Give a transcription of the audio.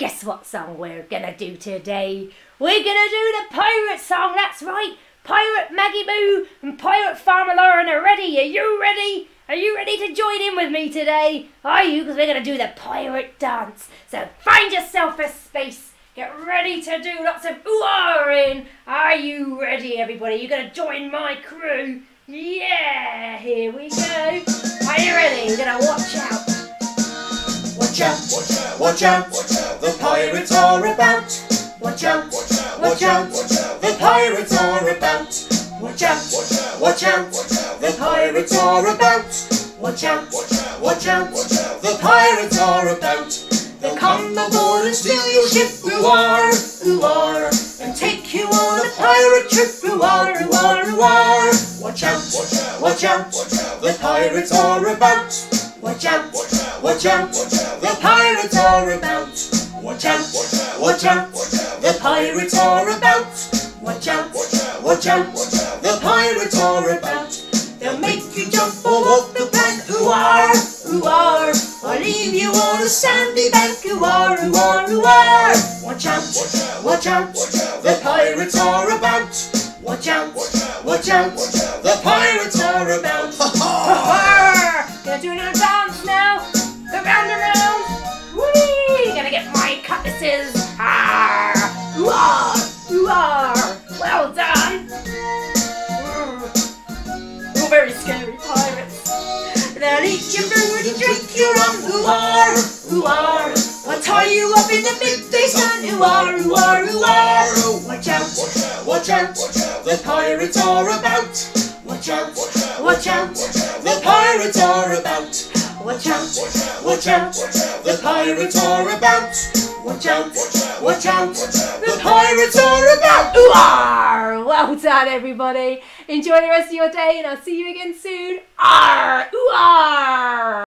guess what song we're gonna do today? We're gonna do the pirate song, that's right! Pirate Maggie Moo and Pirate Farmer Lauren are ready. Are you ready? Are you ready to join in with me today? Are you? Because we're gonna do the pirate dance. So find yourself a space. Get ready to do lots of ooh ah Are you ready, everybody? You're gonna join my crew. Yeah, here we go. Are you ready? We're gonna watch out. Watch out, watch out, the pirates are about. Watch out, watch out, the pirates are about. Watch out, watch out, the pirates are about. Watch out, watch out, the pirates are about. They'll come aboard and steal your ship, ooh are, ooh are, and take you on a pirate trip, ooh are, ooh are, ooh are. Watch out, watch out, the pirates are about. Watch out, watch out, the pirates are about. Watch out, watch out, the pirates are about. Watch out, watch out, the pirates are about. They'll make you jump or walk the bank, ooh are, ooh are, or leave you on a sandy bank, ooh are, ooh are, ooh are. Watch out, watch out, the pirates are about. Watch out, watch out, the pirates are about. Ha ha! Gonna do a dance now. Go round and round. Get. Ah! Ooh ah! Ooh ah! Well done. Mm. You're very scary pirates. They'll eat your food and drink your rum. Ooh ah! Ooh ah! I'll tie you up in the midday sun. Ooh ah! Ooh ah! Ooh ah! Watch out! Watch out! The pirates are about. Watch out! Watch out! The pirates are about. Watch out! Watch out! The pirates are about. Watch out! Watch out! The pirates are about. Ooh! Well done, everybody. Enjoy the rest of your day, and I'll see you again soon. Arr! Ooh -ar!